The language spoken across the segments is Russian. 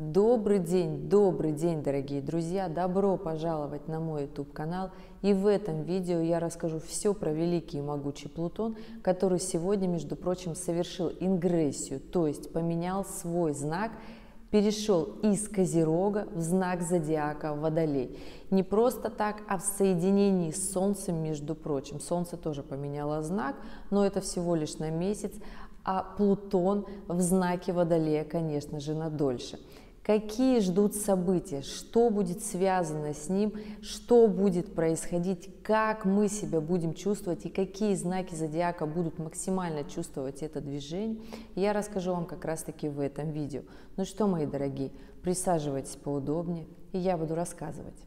Добрый день, добрый день, дорогие друзья! Добро пожаловать на мой YouTube канал. И в этом видео я расскажу все про великий и могучий Плутон, который сегодня, между прочим, совершил ингрессию, то есть поменял свой знак, перешел из Козерога в знак зодиака Водолей. Не просто так, а в соединении с Солнцем, между прочим. Солнце тоже поменяло знак, но это всего лишь на месяц, а Плутон в знаке Водолея, конечно же, на дольше какие ждут события, что будет связано с ним, что будет происходить, как мы себя будем чувствовать? И какие знаки зодиака будут максимально чувствовать это движение, я расскажу вам как раз таки в этом видео. Ну что, мои дорогие, присаживайтесь поудобнее, и я буду рассказывать.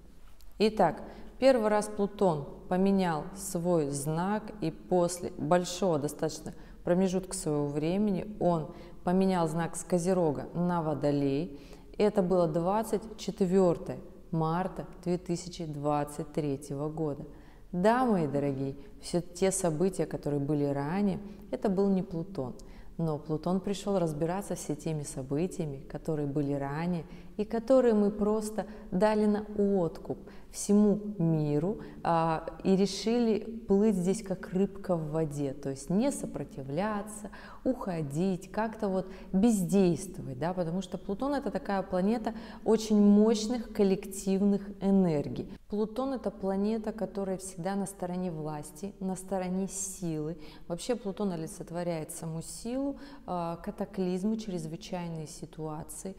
Итак, первый раз Плутон поменял свой знак, и после большого достаточно промежутка своего времени он поменял знак с Козерога на Водолей, это было 24 марта 2023 года. Да, мои дорогие, все те события, которые были ранее, это был не Плутон. Но Плутон пришел разбираться с теми событиями, которые были ранее, и которые мы просто дали на откуп всему миру а, и решили плыть здесь как рыбка в воде, то есть не сопротивляться, уходить, как-то вот бездействовать, да, потому что Плутон это такая планета очень мощных коллективных энергий. Плутон это планета, которая всегда на стороне власти, на стороне силы. Вообще Плутон олицетворяет саму силу, а, катаклизмы, чрезвычайные ситуации,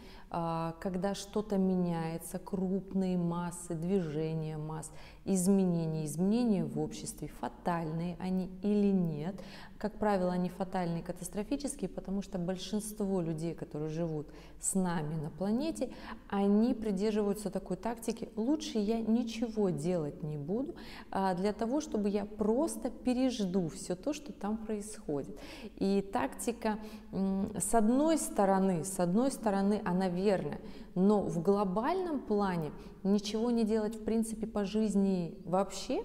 когда что-то меняется, крупные массы, движения масс, изменения, изменения в обществе, фатальные они или нет. Как правило, они фатальные катастрофические, потому что большинство людей, которые живут с нами на планете, они придерживаются такой тактики, лучше я ничего делать не буду, а для того, чтобы я просто пережду все то, что там происходит. И тактика, с одной стороны, с одной стороны, она верная, но в глобальном плане ничего не делать в принципе по жизни вообще,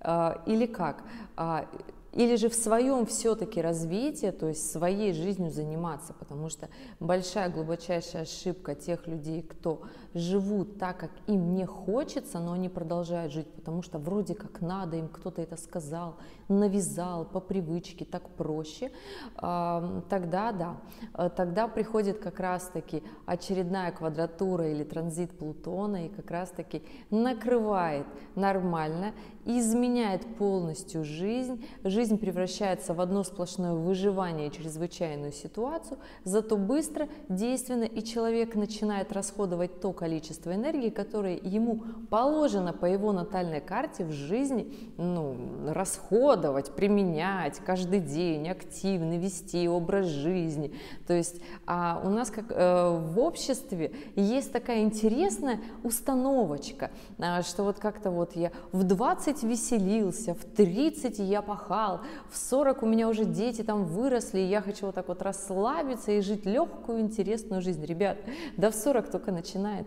а, или как? А, или же в своем все-таки развитии, то есть своей жизнью заниматься, потому что большая глубочайшая ошибка тех людей, кто живут так, как им не хочется, но они продолжают жить, потому что вроде как надо, им кто-то это сказал, навязал по привычке, так проще, тогда да, э, тогда приходит как раз-таки очередная квадратура или транзит Плутона и как раз-таки накрывает нормально, изменяет полностью жизнь, жизнь превращается в одно сплошное выживание чрезвычайную ситуацию, зато быстро, действенно, и человек начинает расходовать то количество энергии, которое ему положено по его натальной карте в жизни ну, расходовать, применять каждый день, активно вести образ жизни. То есть а у нас как э, в обществе есть такая интересная установочка, э, что вот как-то вот я в 20 веселился, в 30 я пахал, в 40 у меня уже дети там выросли, и я хочу вот так вот расслабиться и жить легкую, интересную жизнь. Ребят, да в 40 только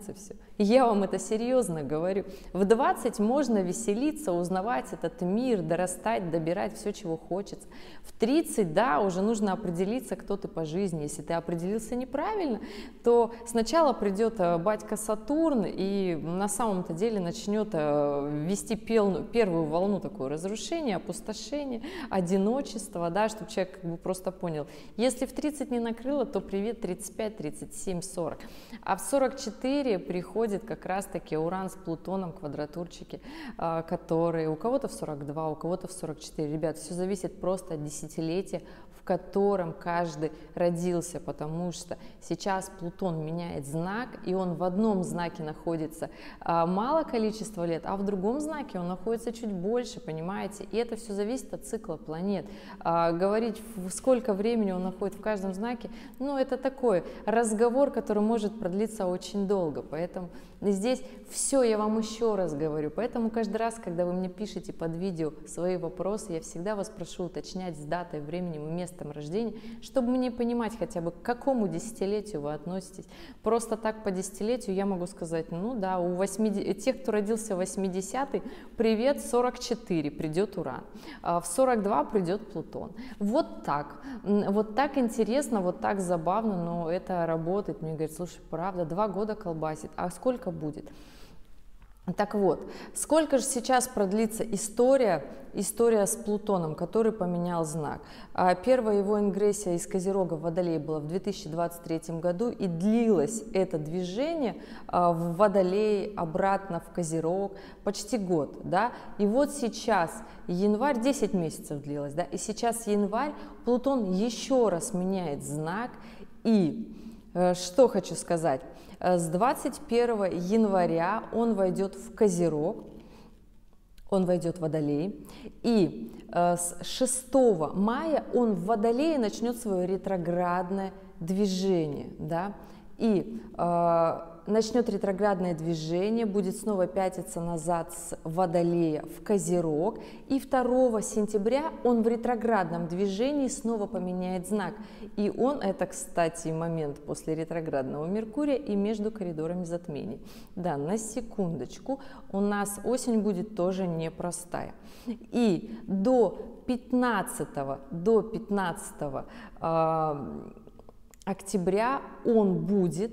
начинается все. Я вам это серьезно говорю. В 20 можно веселиться, узнавать этот мир, дорастать, добирать все, чего хочется. В 30, да, уже нужно определиться, кто ты по жизни. Если ты определился неправильно, то сначала придет э, батька Сатурн и на самом-то деле начнет э, вести первую волну такое разрушения, опустошения, одиночества, да, чтобы человек как бы просто понял, если в 30 не накрыло, то привет 35, 37, 40. А в 44 приходит происходит как раз-таки Уран с Плутоном, квадратурчики, а, которые у кого-то в 42, у кого-то в 44. Ребят, все зависит просто от десятилетия, в котором каждый родился, потому что сейчас Плутон меняет знак, и он в одном знаке находится а, мало количества лет, а в другом знаке он находится чуть больше, понимаете? И это все зависит от цикла планет. А, говорить, сколько времени он находит в каждом знаке, ну, это такой разговор, который может продлиться очень долго, поэтому здесь все я вам еще раз говорю, поэтому каждый раз, когда вы мне пишете под видео свои вопросы, я всегда вас прошу уточнять с датой, временем и местом местом рождения, чтобы мне понимать хотя бы, к какому десятилетию вы относитесь. Просто так по десятилетию я могу сказать, ну да, у 80, тех, кто родился в 80-й, привет, 44, придет Уран, а в 42 придет Плутон. Вот так, вот так интересно, вот так забавно, но это работает. Мне говорят, слушай, правда, два года колбасит, а сколько будет? Так вот, сколько же сейчас продлится история, история с Плутоном, который поменял знак? А первая его ингрессия из Козерога в Водолей была в 2023 году, и длилось это движение а, в Водолей обратно в Козерог почти год, да? И вот сейчас январь 10 месяцев длилось, да? И сейчас январь Плутон еще раз меняет знак, и э, что хочу сказать? Э, с 21 января он войдет в Козерог, он войдет в Водолей, и э, с 6 мая он в Водолее начнет свое ретроградное движение, да, и э, начнет ретроградное движение, будет снова пятиться назад с Водолея в Козерог, и 2 сентября он в ретроградном движении снова поменяет знак. И он, это, кстати, момент после ретроградного Меркурия и между коридорами затмений. Да, на секундочку, у нас осень будет тоже непростая. И до 15, до 15 э, октября он будет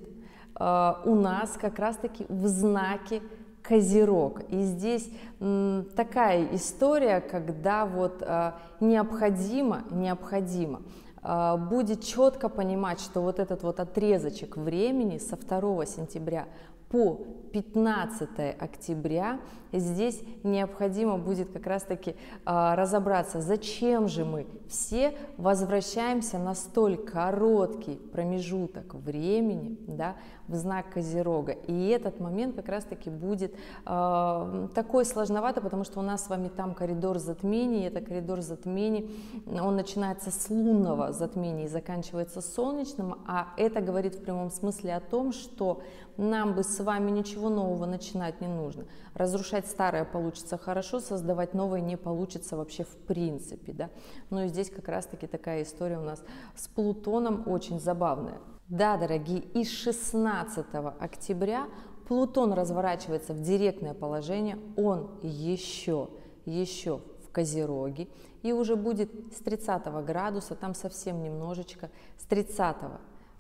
Э, у нас как раз-таки в знаке Козерог. И здесь такая история, когда вот э, необходимо, необходимо э, будет четко понимать, что вот этот вот отрезочек времени со 2 сентября по 15 октября здесь необходимо будет как раз-таки э, разобраться, зачем же мы все возвращаемся на столь короткий промежуток времени да, в знак Козерога. И этот момент как раз-таки будет э, такой сложноватый, потому что у нас с вами там коридор затмений, это коридор затмений, он начинается с лунного затмения и заканчивается солнечным, а это говорит в прямом смысле о том, что нам бы с вами ничего нового начинать не нужно. Разрушать старое получится хорошо, создавать новое не получится вообще в принципе. Да? Но и здесь как раз-таки такая история у нас с Плутоном очень забавная. Да, дорогие, и 16 октября Плутон разворачивается в директное положение, он еще, еще в Козероге, и уже будет с 30 градуса, там совсем немножечко, с 30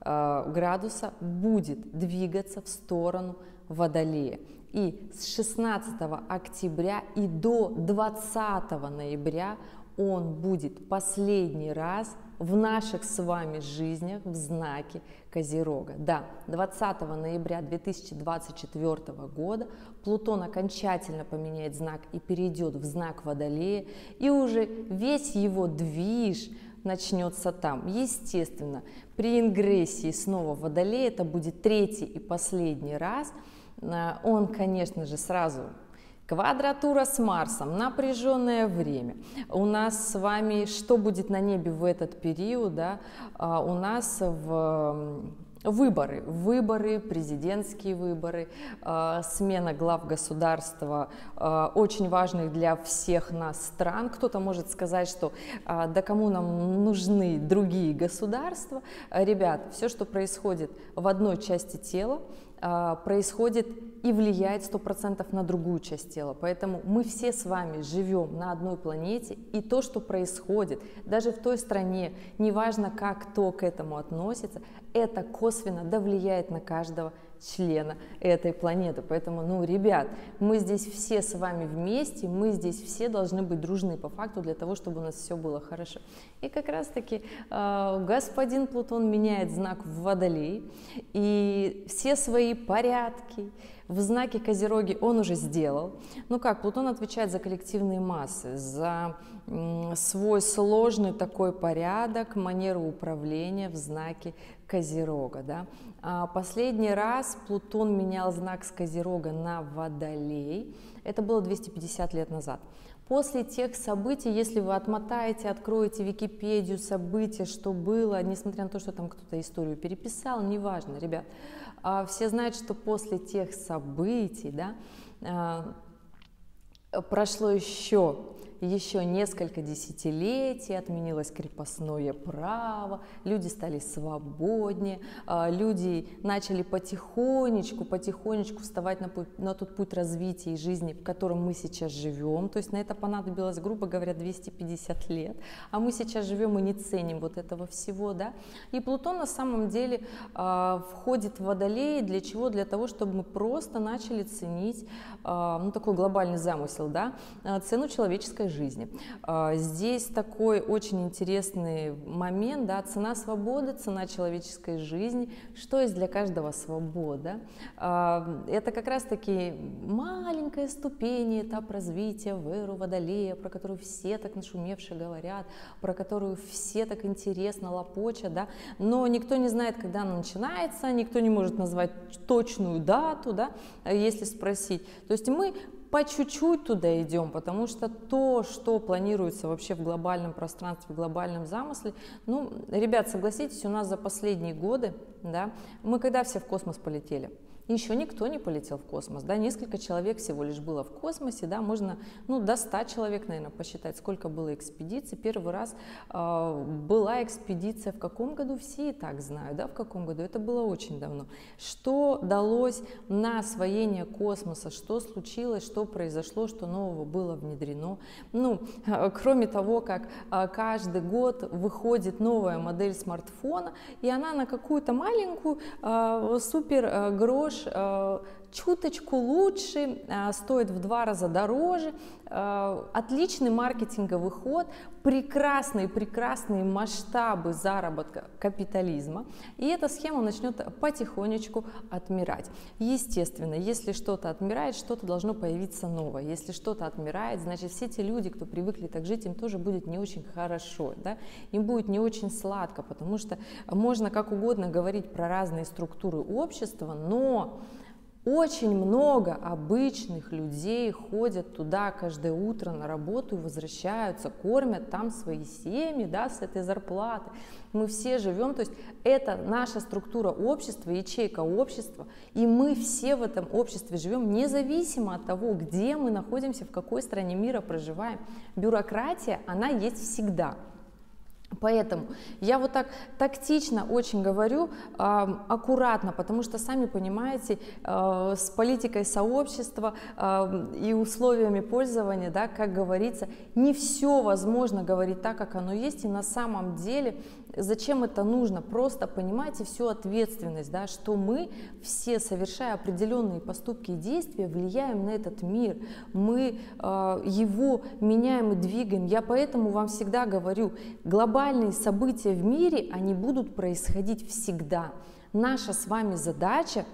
Э, градуса будет двигаться в сторону Водолея. И с 16 октября и до 20 ноября он будет последний раз в наших с вами жизнях в знаке Козерога. Да, 20 ноября 2024 года Плутон окончательно поменяет знак и перейдет в знак Водолея, и уже весь его движ – начнется там. Естественно, при ингрессии снова в Водолей, это будет третий и последний раз, он, конечно же, сразу Квадратура с Марсом, напряженное время. У нас с вами что будет на небе в этот период? Да? А, у нас в Выборы, выборы, президентские выборы, э, смена глав государства, э, очень важных для всех нас стран. Кто-то может сказать, что э, да кому нам нужны другие государства. Ребят, все, что происходит в одной части тела, происходит и влияет 100% на другую часть тела. Поэтому мы все с вами живем на одной планете, и то, что происходит даже в той стране, неважно, как кто к этому относится, это косвенно да влияет на каждого члена этой планеты. Поэтому, ну, ребят, мы здесь все с вами вместе, мы здесь все должны быть дружны по факту для того, чтобы у нас все было хорошо. И как раз-таки э, господин Плутон меняет знак в Водолей, и все свои порядки, в знаке Козероги он уже сделал. Ну как, Плутон отвечает за коллективные массы, за свой сложный такой порядок, манеру управления в знаке Козерога. Да? А последний раз Плутон менял знак с Козерога на Водолей. Это было 250 лет назад. После тех событий, если вы отмотаете, откроете Википедию, события, что было, несмотря на то, что там кто-то историю переписал, неважно, ребят, а, все знают, что после тех событий, да, а, прошло еще еще несколько десятилетий отменилось крепостное право, люди стали свободнее, а, люди начали потихонечку, потихонечку вставать на, путь, на тот путь развития и жизни, в котором мы сейчас живем. То есть на это понадобилось, грубо говоря, 250 лет. А мы сейчас живем и не ценим вот этого всего. Да? И Плутон на самом деле э, входит в Водолей для чего? Для того, чтобы мы просто начали ценить, э, ну такой глобальный замысел, да, цену человеческой жизни. Э, здесь такой очень интересный момент, да, цена свободы, цена человеческой жизни, что есть для каждого свобода. Э, это как раз-таки маленькая ступень, этап развития в эру Водолея, про которую все так нашумевшие говорят, про которую все так интересно лопочат, да, но никто не знает, когда она начинается, никто не может назвать точную дату, да, если спросить. То есть мы по чуть-чуть туда идем, потому что то, что планируется вообще в глобальном пространстве, в глобальном замысле, ну, ребят, согласитесь, у нас за последние годы, да, мы когда все в космос полетели? Еще никто не полетел в космос, да, несколько человек всего лишь было в космосе, да, можно, ну, до 100 человек, наверное, посчитать, сколько было экспедиций. Первый раз э, была экспедиция в каком году, все и так знают, да, в каком году, это было очень давно. Что далось на освоение космоса, что случилось, что произошло, что нового было внедрено. Ну, э, кроме того, как э, каждый год выходит новая модель смартфона, и она на какую-то маленькую э, супер э, грош Э, чуточку лучше, э, стоит в два раза дороже, э, отличный маркетинговый ход, прекрасные, прекрасные масштабы заработка капитализма, и эта схема начнет потихонечку отмирать. Естественно, если что-то отмирает, что-то должно появиться новое. Если что-то отмирает, значит все те люди, кто привыкли так жить, им тоже будет не очень хорошо, да? им будет не очень сладко, потому что можно как угодно говорить про разные структуры общества, но очень много обычных людей ходят туда каждое утро на работу и возвращаются, кормят там свои семьи да, с этой зарплаты. Мы все живем, то есть это наша структура общества, ячейка общества, и мы все в этом обществе живем независимо от того, где мы находимся, в какой стране мира проживаем. Бюрократия, она есть всегда. Поэтому я вот так тактично очень говорю, э, аккуратно, потому что, сами понимаете, э, с политикой сообщества э, и условиями пользования, да, как говорится, не все возможно говорить так, как оно есть, и на самом деле зачем это нужно? Просто понимайте всю ответственность, да, что мы все, совершая определенные поступки и действия, влияем на этот мир, мы э, его меняем и двигаем. Я поэтому вам всегда говорю, глобальные события в мире, они будут происходить всегда. Наша с вами задача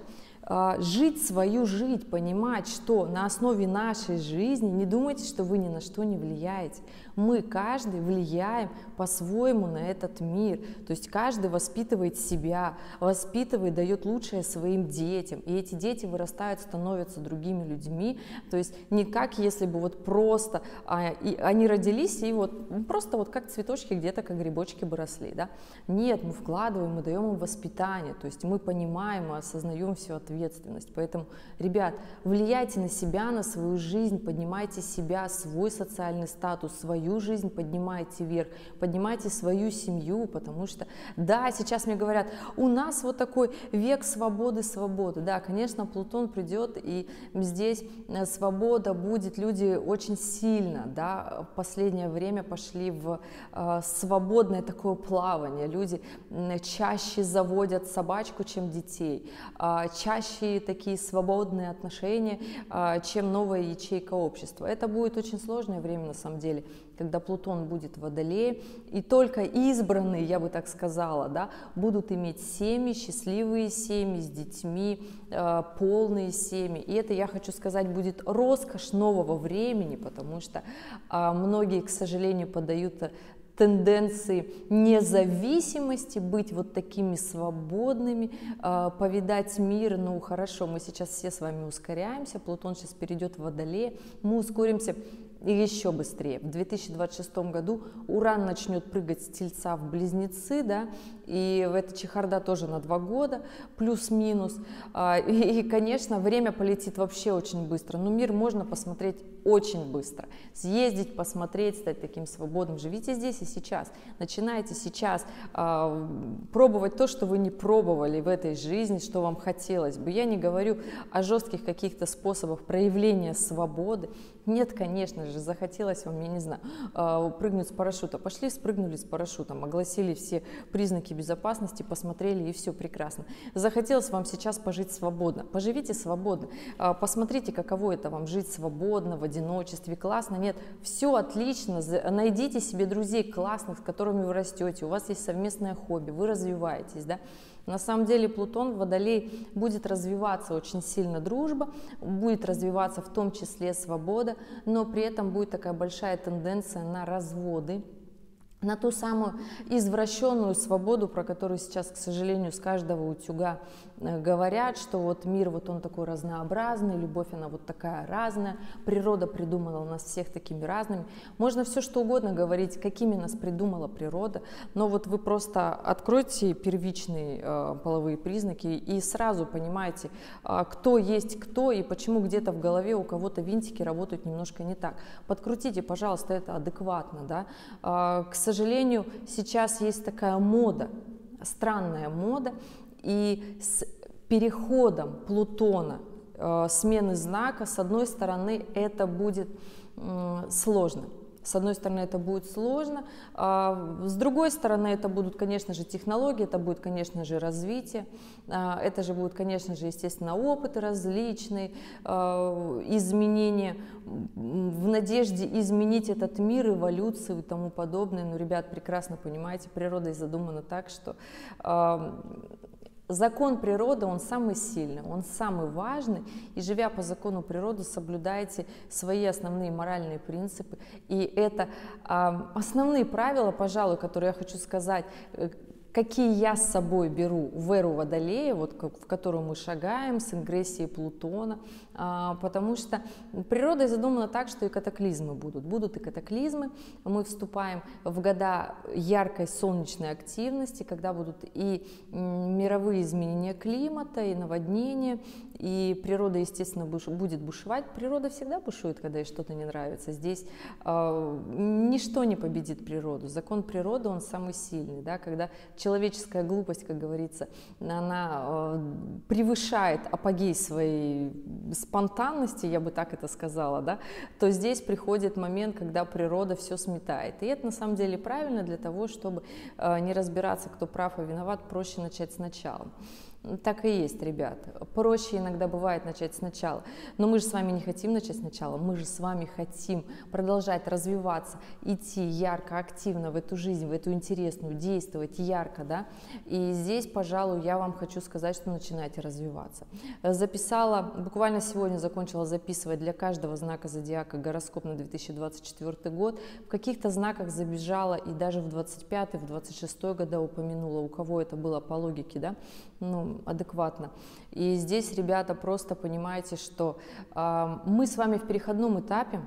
а, жить свою жизнь, понимать, что на основе нашей жизни, не думайте, что вы ни на что не влияете. Мы каждый влияем по-своему на этот мир. То есть каждый воспитывает себя, воспитывает, дает лучшее своим детям. И эти дети вырастают, становятся другими людьми. То есть не как если бы вот просто а, и, они родились и вот ну, просто вот как цветочки где-то, как грибочки бы росли. Да? Нет, мы вкладываем, мы даем им воспитание. То есть мы понимаем, мы осознаем всю ответственность. Поэтому, ребят, влияйте на себя, на свою жизнь, поднимайте себя, свой социальный статус, свою свою жизнь поднимайте вверх, поднимайте свою семью, потому что, да, сейчас мне говорят, у нас вот такой век свободы, свободы. Да, конечно, Плутон придет, и здесь э, свобода будет, люди очень сильно, да, в последнее время пошли в э, свободное такое плавание, люди чаще заводят собачку, чем детей, э, чаще такие свободные отношения, э, чем новая ячейка общества. Это будет очень сложное время на самом деле когда Плутон будет в Водолее, и только избранные, я бы так сказала, да, будут иметь семьи, счастливые семьи с детьми, э, полные семьи. И это, я хочу сказать, будет роскошь нового времени, потому что э, многие, к сожалению, подают тенденции независимости, быть вот такими свободными, э, повидать мир. Ну хорошо, мы сейчас все с вами ускоряемся, Плутон сейчас перейдет в Водолее, мы ускоримся и еще быстрее. В 2026 году Уран начнет прыгать с Тельца в Близнецы, да, и эта чехарда тоже на два года, плюс-минус. А, и, конечно, время полетит вообще очень быстро. Но мир можно посмотреть очень быстро. Съездить, посмотреть, стать таким свободным. Живите здесь и сейчас. Начинайте сейчас э, пробовать то, что вы не пробовали в этой жизни, что вам хотелось бы. Я не говорю о жестких каких-то способах проявления свободы. Нет, конечно же, захотелось вам, я не знаю, э, прыгнуть с парашюта. Пошли, спрыгнули с парашютом, огласили все признаки безопасности, посмотрели и все прекрасно. Захотелось вам сейчас пожить свободно. Поживите свободно. Э, посмотрите, каково это вам жить свободно, в одиночестве, классно. Нет, все отлично. Найдите себе друзей классных, с которыми вы растете. У вас есть совместное хобби, вы развиваетесь, да. На самом деле Плутон в Водолей будет развиваться очень сильно дружба, будет развиваться в том числе свобода, но при этом будет такая большая тенденция на разводы, на ту самую извращенную свободу, про которую сейчас, к сожалению, с каждого утюга говорят, что вот мир вот он такой разнообразный, любовь она вот такая разная, природа придумала нас всех такими разными. Можно все что угодно говорить, какими нас придумала природа, но вот вы просто откройте первичные э, половые признаки и сразу понимаете, э, кто есть кто и почему где-то в голове у кого-то винтики работают немножко не так. Подкрутите, пожалуйста, это адекватно, да. Э, к сожалению, сейчас есть такая мода, странная мода, и с переходом Плутона, э, смены знака, с одной стороны, это будет сложно. С одной стороны, это будет сложно, а с другой стороны, это будут, конечно же, технологии, это будет, конечно же, развитие, а, это же будут, конечно же, естественно, опыты различные, а, изменения в надежде изменить этот мир, эволюцию и тому подобное. Но, ребят, прекрасно понимаете, природа задумана так, что Закон природы, он самый сильный, он самый важный, и живя по закону природы, соблюдайте свои основные моральные принципы. И это э, основные правила, пожалуй, которые я хочу сказать, э, какие я с собой беру в эру Водолея, вот в которую мы шагаем с ингрессией Плутона, потому что природа задумана так, что и катаклизмы будут. Будут и катаклизмы. Мы вступаем в года яркой солнечной активности, когда будут и мировые изменения климата, и наводнения, и природа, естественно, будет бушевать. Природа всегда бушует, когда ей что-то не нравится. Здесь э, ничто не победит природу. Закон природы, он самый сильный. Да? Когда человеческая глупость, как говорится, она э, превышает апогей своей спонтанности, я бы так это сказала, да, то здесь приходит момент, когда природа все сметает. И это на самом деле правильно для того, чтобы э, не разбираться, кто прав и виноват, проще начать сначала. Так и есть, ребят. Проще иногда бывает начать сначала. Но мы же с вами не хотим начать сначала, мы же с вами хотим продолжать развиваться, идти ярко, активно в эту жизнь, в эту интересную, действовать ярко, да. И здесь, пожалуй, я вам хочу сказать, что начинайте развиваться. Записала, буквально сегодня закончила записывать для каждого знака зодиака гороскоп на 2024 год. В каких-то знаках забежала и даже в 25 в 26 года упомянула, у кого это было по логике, да, ну, адекватно. И здесь, ребята, просто понимаете, что мы с вами в переходном этапе,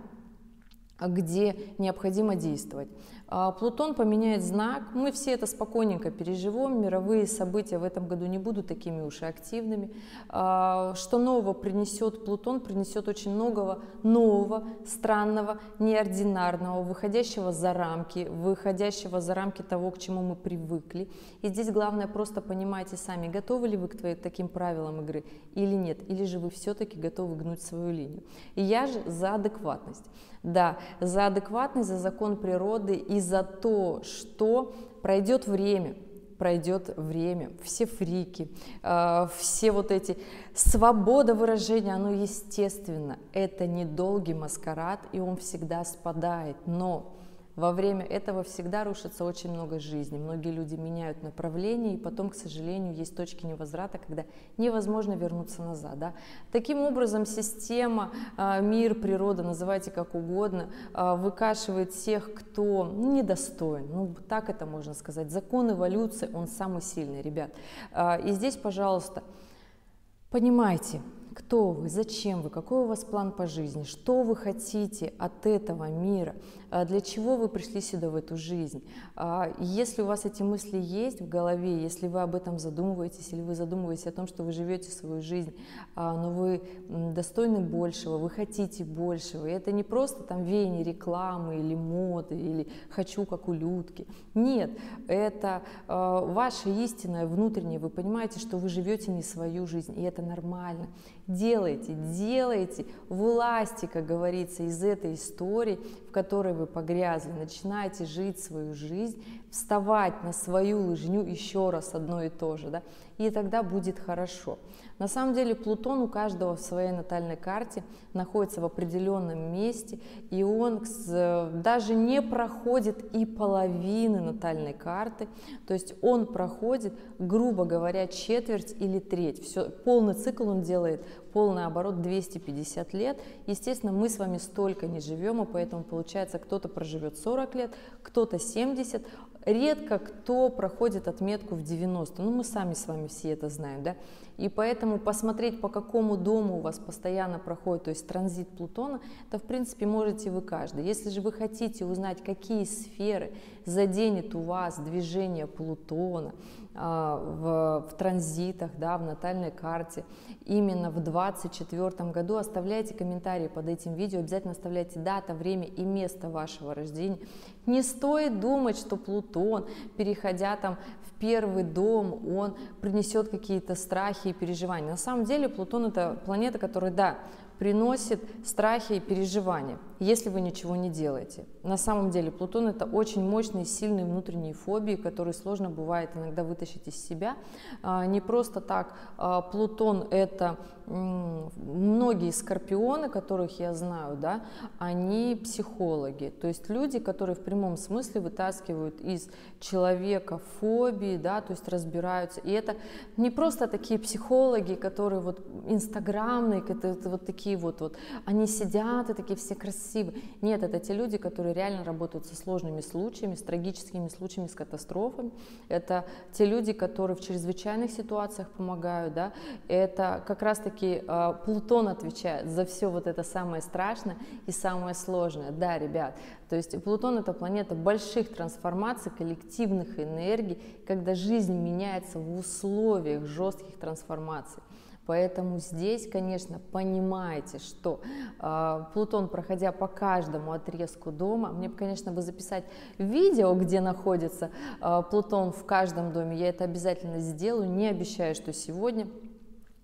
где необходимо действовать. А, Плутон поменяет знак, мы все это спокойненько переживем, мировые события в этом году не будут такими уж и активными. А, что нового принесет Плутон? Принесет очень многого нового, странного, неординарного, выходящего за рамки, выходящего за рамки того, к чему мы привыкли. И здесь главное просто понимайте сами, готовы ли вы к таким правилам игры или нет, или же вы все-таки готовы гнуть свою линию. И я же за адекватность. Да, за адекватность, за закон природы и за то, что пройдет время, пройдет время, все фрики, э, все вот эти свобода выражения, оно естественно, это недолгий маскарад, и он всегда спадает, но во время этого всегда рушится очень много жизней. Многие люди меняют направление, и потом, к сожалению, есть точки невозврата, когда невозможно вернуться назад. Да? Таким образом, система, а, мир, природа, называйте как угодно, а, выкашивает тех, кто недостоин. Ну, так это можно сказать. Закон эволюции, он самый сильный, ребят. А, и здесь, пожалуйста, понимайте, кто вы, зачем вы, какой у вас план по жизни, что вы хотите от этого мира, для чего вы пришли сюда в эту жизнь. А, если у вас эти мысли есть в голове, если вы об этом задумываетесь, или вы задумываетесь о том, что вы живете свою жизнь, а, но вы достойны большего, вы хотите большего, и это не просто там веяние рекламы или моды, или хочу как у Людки. Нет, это ваше истинное внутреннее, вы понимаете, что вы живете не свою жизнь, и это нормально. Делайте, делайте, власти, как говорится, из этой истории, в которой вы погрязли. Начинайте жить свою жизнь, вставать на свою лыжню еще раз одно и то же, да, и тогда будет хорошо. На самом деле Плутон у каждого в своей натальной карте находится в определенном месте, и он даже не проходит и половины натальной карты, то есть он проходит, грубо говоря, четверть или треть. Все, полный цикл он делает, полный оборот 250 лет. Естественно, мы с вами столько не живем, и поэтому получается, кто-то проживет 40 лет, кто-то 70, редко кто проходит отметку в 90. Ну, мы сами с вами все это знаем, да. И поэтому посмотреть, по какому дому у вас постоянно проходит, то есть транзит Плутона, это, в принципе, можете вы каждый. Если же вы хотите узнать, какие сферы заденет у вас движение Плутона, а, в, в транзитах, да, в натальной карте именно в 2024 году. Оставляйте комментарии под этим видео, обязательно оставляйте дата, время и место вашего рождения. Не стоит думать, что Плутон, переходя там в первый дом, он принесет какие-то страхи и переживания. На самом деле Плутон это планета, которая, да, приносит страхи и переживания, если вы ничего не делаете. На самом деле Плутон это очень мощные, сильные внутренние фобии, которые сложно бывает иногда вытащить из себя. А, не просто так а, Плутон это многие скорпионы, которых я знаю, да, они психологи, то есть люди, которые в прямом смысле вытаскивают из человека фобии, да, то есть разбираются. И это не просто такие психологи, которые вот инстаграмные, это, это вот такие вот, вот, они сидят и такие все красивые. Нет, это те люди, которые реально работают со сложными случаями, с трагическими случаями, с катастрофами. Это те люди, которые в чрезвычайных ситуациях помогают, да. Это как раз-таки э, Плутон отвечает за все вот это самое страшное и самое сложное. Да, ребят, то есть Плутон это планета больших трансформаций, коллективных энергий, когда жизнь меняется в условиях жестких трансформаций. Поэтому здесь, конечно, понимаете, что э, Плутон, проходя по каждому отрезку дома, мне, конечно, бы записать видео, где находится э, Плутон в каждом доме, я это обязательно сделаю, не обещаю, что сегодня,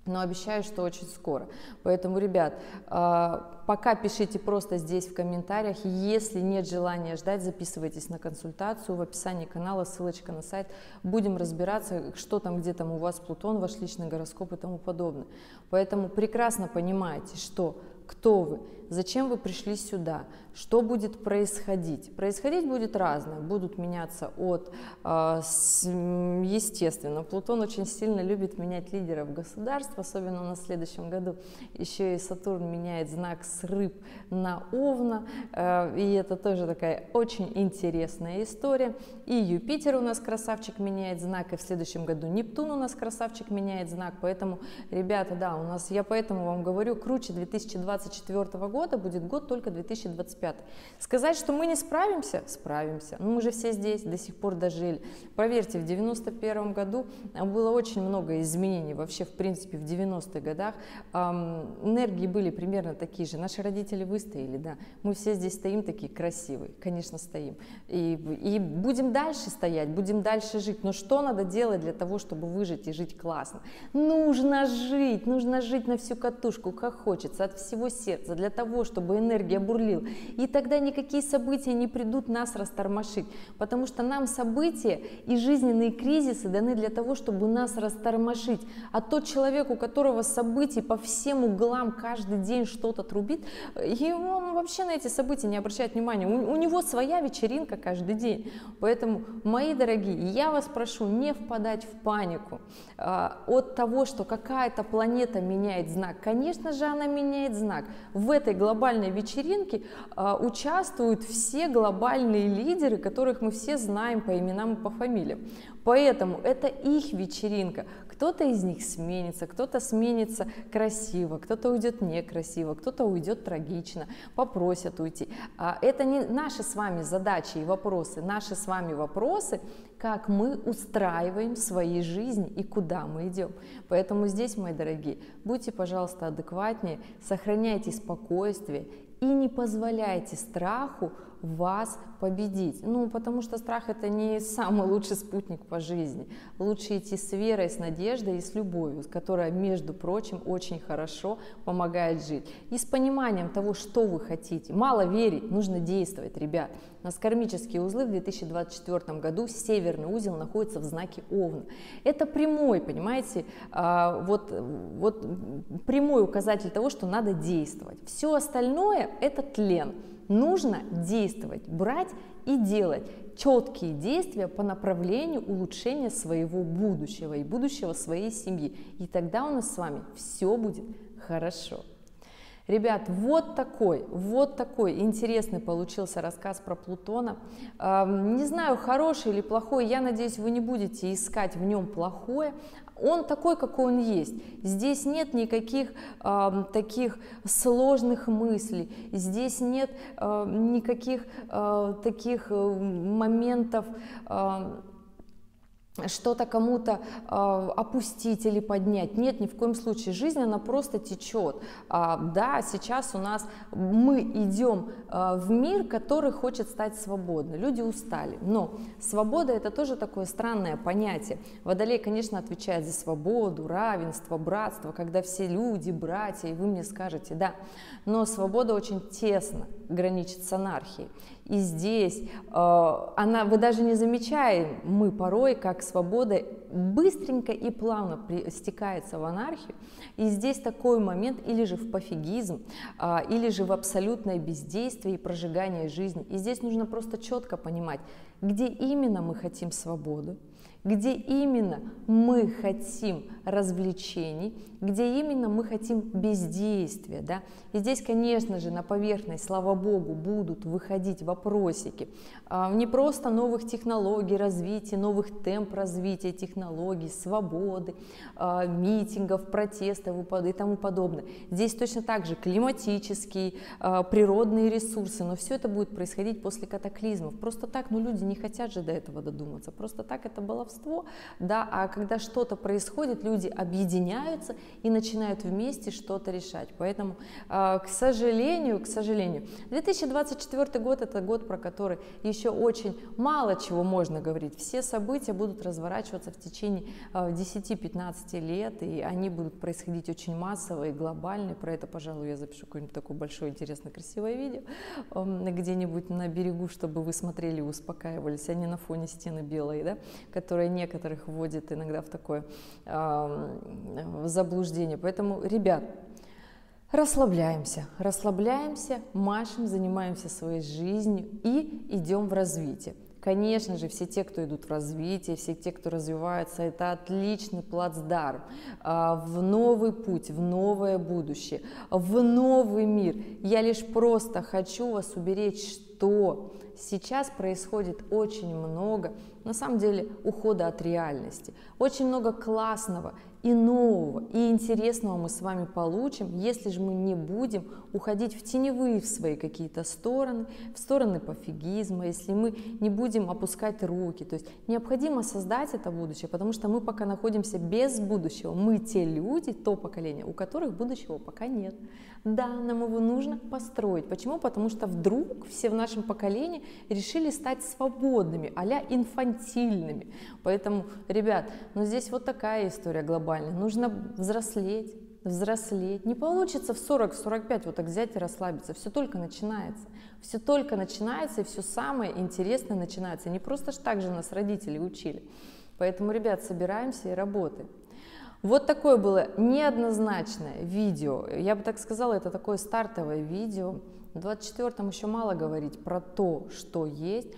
но обещаю, что очень скоро. Поэтому, ребят, а, пока пишите просто здесь в комментариях. Если нет желания ждать, записывайтесь на консультацию. В описании канала ссылочка на сайт. Будем разбираться, что там, где там у вас Плутон, ваш личный гороскоп и тому подобное. Поэтому прекрасно понимаете, что кто вы, зачем вы пришли сюда, что будет происходить. Происходить будет разное, будут меняться от, а, естественно, Плутон очень сильно любит менять лидеров государств, особенно на следующем году. Еще и Сатурн меняет знак с рыб на Овна, а, и это тоже такая очень интересная история. И Юпитер у нас красавчик меняет знак, и в следующем году Нептун у нас красавчик меняет знак, поэтому, ребята, да, у нас, я поэтому вам говорю, круче 2024 года будет год только 2025. Сказать, что мы не справимся, справимся, ну, мы же все здесь до сих пор дожили. Поверьте, в 91 году было очень много изменений, вообще, в принципе, в 90-х годах энергии были примерно такие же, наши родители выстояли, да, мы все здесь стоим такие красивые, конечно, стоим, и, и будем дальше стоять, будем дальше жить. Но что надо делать для того, чтобы выжить и жить классно? Нужно жить, нужно жить на всю катушку, как хочется, от всего сердца, для того, чтобы энергия бурлила. И тогда никакие события не придут нас растормошить, потому что нам события и жизненные кризисы даны для того, чтобы нас растормошить. А тот человек, у которого событий по всем углам каждый день что-то трубит, и он вообще на эти события не обращает внимания. У, у него своя вечеринка каждый день. Поэтому мои дорогие, я вас прошу не впадать в панику э, от того, что какая-то планета меняет знак. Конечно же, она меняет знак. В этой глобальной вечеринке э, участвуют все глобальные лидеры, которых мы все знаем по именам и по фамилиям. Поэтому это их вечеринка. Кто-то из них сменится, кто-то сменится красиво, кто-то уйдет некрасиво, кто-то уйдет трагично, попросят уйти. А это не наши с вами задачи и вопросы. Наши с вами вопросы, как мы устраиваем свои жизни и куда мы идем. Поэтому здесь, мои дорогие, будьте, пожалуйста, адекватнее, сохраняйте спокойствие и не позволяйте страху вас победить. Ну, потому что страх это не самый лучший спутник по жизни. Лучше идти с верой, с надеждой и с любовью, которая, между прочим, очень хорошо помогает жить. И с пониманием того, что вы хотите. Мало верить, нужно действовать, ребят. Нас кармические узлы в 2024 году, северный узел находится в знаке Овна. Это прямой, понимаете, а, вот, вот прямой указатель того, что надо действовать. Все остальное это тлен. Нужно действовать, брать и делать четкие действия по направлению улучшения своего будущего и будущего своей семьи. И тогда у нас с вами все будет хорошо. Ребят, вот такой, вот такой интересный получился рассказ про Плутона. Не знаю, хороший или плохой, я надеюсь, вы не будете искать в нем плохое, он такой, какой он есть. Здесь нет никаких э, таких сложных мыслей, здесь нет э, никаких э, таких моментов. Э, что-то кому-то э, опустить или поднять. Нет, ни в коем случае. Жизнь, она просто течет. А, да, сейчас у нас мы идем э, в мир, который хочет стать свободным. Люди устали. Но свобода это тоже такое странное понятие. Водолей, конечно, отвечает за свободу, равенство, братство, когда все люди, братья, и вы мне скажете, да. Но свобода очень тесно граничит с анархией. И здесь э, она, вы даже не замечаем, мы порой, как свобода быстренько и плавно стекается в анархию. И здесь такой момент или же в пофигизм, э, или же в абсолютное бездействие и прожигание жизни. И здесь нужно просто четко понимать, где именно мы хотим свободу, где именно мы хотим развлечений, где именно мы хотим бездействия. Да? И здесь, конечно же, на поверхность, слава богу, будут выходить вопросики а, не просто новых технологий развития, новых темп развития технологий, свободы, а, митингов, протестов и тому подобное. Здесь точно так же климатические, а, природные ресурсы, но все это будет происходить после катаклизмов. Просто так, ну люди не хотят же до этого додуматься, просто так это баловство, да, а когда что-то происходит, люди объединяются и начинают вместе что-то решать. Поэтому, а, к сожалению, к сожалению, 2024 год это год, про который еще очень мало чего можно говорить. Все события будут разворачиваться в течение 10-15 а, лет, и они будут происходить очень массово и глобально. Про это, пожалуй, я запишу какое-нибудь такое большое, интересное, красивое видео где-нибудь на берегу, чтобы вы смотрели и успокаивались, а не на фоне стены белой, да, которая некоторых вводит иногда в такое в заблуждение. Поэтому, ребят, расслабляемся, расслабляемся, машем, занимаемся своей жизнью и идем в развитие. Конечно же, все те, кто идут в развитие, все те, кто развивается, это отличный плацдарм а, в новый путь, в новое будущее, в новый мир. Я лишь просто хочу вас уберечь, что сейчас происходит очень много, на самом деле, ухода от реальности. Очень много классного и нового, и интересного мы с вами получим, если же мы не будем уходить в теневые в свои какие-то стороны, в стороны пофигизма, если мы не будем опускать руки. То есть необходимо создать это будущее, потому что мы пока находимся без будущего. Мы те люди, то поколение, у которых будущего пока нет. Да, нам его нужно построить. Почему? Потому что вдруг все в нашем поколении решили стать свободными, а инфантильными. Поэтому, ребят, ну здесь вот такая история глобальная. Нужно взрослеть, взрослеть. Не получится в 40-45 вот так взять и расслабиться. Все только начинается. Все только начинается, и все самое интересное начинается. Не просто ж так же нас родители учили. Поэтому, ребят, собираемся и работаем. Вот такое было неоднозначное видео. Я бы так сказала, это такое стартовое видео. В 24-м еще мало говорить про то, что есть.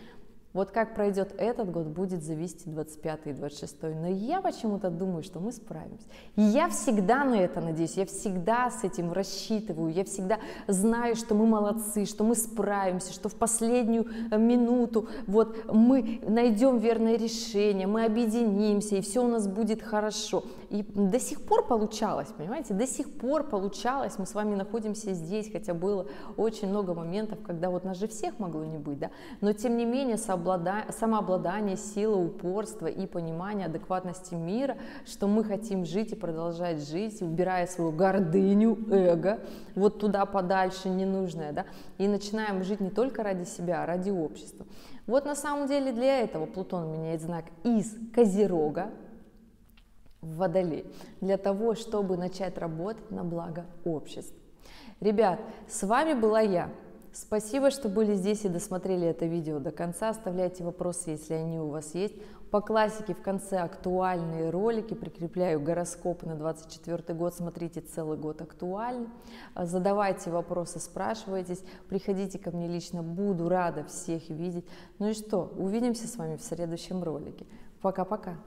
Вот как пройдет этот год, будет зависеть 25 и 26. Но я почему-то думаю, что мы справимся. И я всегда на это надеюсь, я всегда с этим рассчитываю, я всегда знаю, что мы молодцы, что мы справимся, что в последнюю э, минуту вот мы найдем верное решение, мы объединимся, и все у нас будет хорошо. И до сих пор получалось, понимаете, до сих пор получалось, мы с вами находимся здесь, хотя было очень много моментов, когда вот нас же всех могло не быть, да, но тем не менее, самообладание, сила, упорство и понимание адекватности мира, что мы хотим жить и продолжать жить, убирая свою гордыню, эго, вот туда подальше ненужное, да, и начинаем жить не только ради себя, а ради общества. Вот на самом деле для этого Плутон меняет знак из Козерога в Водолей, для того, чтобы начать работать на благо общества. Ребят, с вами была я, Спасибо, что были здесь и досмотрели это видео до конца. Оставляйте вопросы, если они у вас есть. По классике в конце актуальные ролики. Прикрепляю гороскоп на 24 год. Смотрите, целый год актуальный. Задавайте вопросы, спрашивайтесь. Приходите ко мне лично. Буду рада всех видеть. Ну и что, увидимся с вами в следующем ролике. Пока-пока.